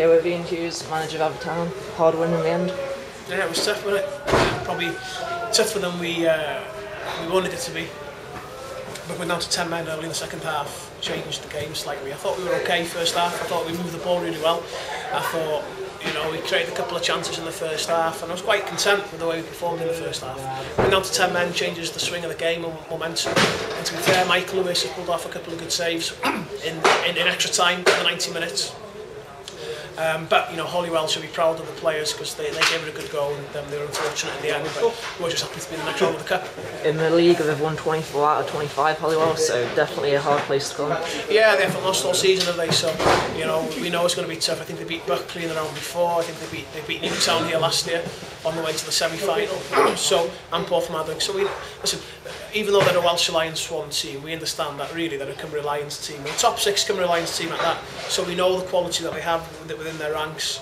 Okay, with Ian Hughes, manager of Aber Town, hard win in the end. Yeah, it was tough, wasn't it? Probably tougher than we uh, we wanted it to be. But we're down to 10 men early in the second half, changed the game slightly. I thought we were okay first half, I thought we moved the ball really well. I thought, you know, we created a couple of chances in the first half and I was quite content with the way we performed in the first half. We're down to 10 men, changes the swing of the game and momentum. And to be fair, Mike Lewis has pulled off a couple of good saves in, in, in extra time, the 90 minutes. Um, but you know, Hollywell should be proud of the players because they, they gave it a good go and um, they were unfortunate in the end. But we're just happy to be in the next round of the cup. In the league, they've won 24 out of 25 Hollywell, so definitely a hard place to go. Yeah, they haven't lost all season, have they? So you know, we know it's going to be tough. I think they beat Buckley in the round before. I think they beat they beat Newtown here last year on the way to the semi-final. so and Porthmadog. So we listen. Even though they're a Welsh Alliance Swan team, we understand that really they're a Cymru Alliance team. We're a top six Cymru Alliance team at that. So we know the quality that they have within their ranks.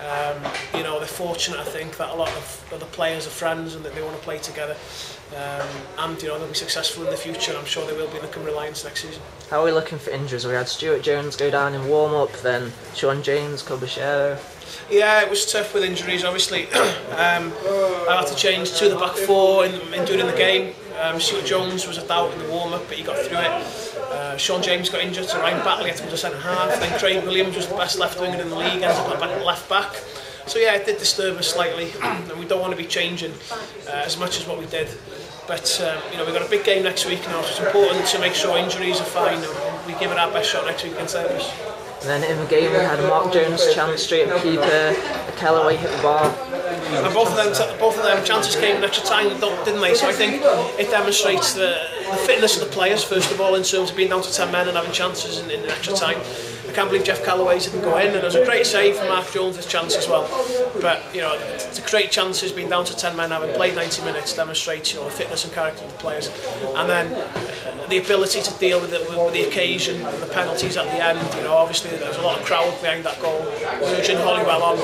Um, you know, they're fortunate, I think, that a lot of, the players are friends and that they want to play together. Um, and, you know, they'll be successful in the future. I'm sure they will be in the Cymru Alliance next season. How are we looking for injuries? We had Stuart Jones go down in warm-up, then Sean James, Cobachero. Yeah, it was tough with injuries, obviously. um, I had to change to the back four in, in during the game. Um, Stuart Jones was a doubt in the warm-up, but he got through it. Uh, Sean James got injured, so Ryan Batley had to go to centre-half. Then Craig Williams was the best left winger in the league, ended up at left-back. So yeah, it did disturb us slightly, and we don't want to be changing uh, as much as what we did. But um, you know, we've got a big game next week now, so it's important to make sure injuries are fine, and we give it our best shot next week against Everest. And then in the game we had a Mark Jones chance straight at keeper, a Kellaway hit the bar, And both of them, both of them chances came in extra time, didn't they? So I think it demonstrates the, the fitness of the players, first of all, in terms of being down to 10 men and having chances in, in extra time. I can't believe Jeff Callaway didn't go in, and it was a great save from Mark Jones' chance as well. But, you know, to create chances, being down to 10 men, having played 90 minutes, demonstrates, you know, the fitness and character of the players. And then uh, the ability to deal with, it, with the occasion, the penalties at the end, you know, obviously there was a lot of crowd behind that goal, urging Hollywell on.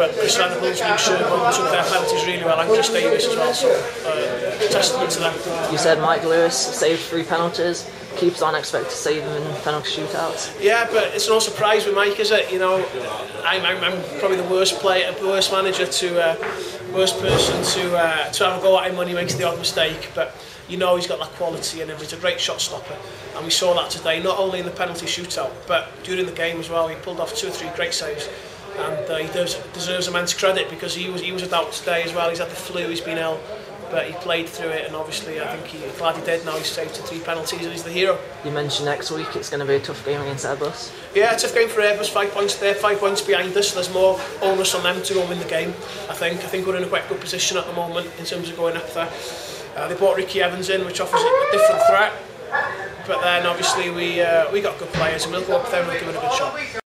But Chris Venables, Luke Sherbon took their penalties really well, and Chris Davis as well. So uh, testament to them. You said Mike Lewis saved three penalties keeps on expect to save him in penalty shootouts. Yeah, but it's no surprise with Mike, is it? You know, I'm, I'm, I'm probably the worst player, worst manager to, uh, worst person to uh, to have a go at him when he makes the odd mistake. But you know he's got that quality in him. He's a great shot stopper, and we saw that today. Not only in the penalty shootout, but during the game as well. He pulled off two or three great saves. And uh, he does, deserves immense credit because he was he was a doubt today as well. He's had the flu, he's been ill, but he played through it and obviously I think he glad he did now he's saved to three penalties and he's the hero. You mentioned next week it's going to be a tough game against Airbus. Yeah, tough game for Airbus, five points there, five points behind us, so there's more onus on them to go win the game I think. I think we're in a quite good position at the moment in terms of going up there. Uh, they brought Ricky Evans in which offers a different threat but then obviously we uh, we got good players and we'll go up there and we'll give it a good shot.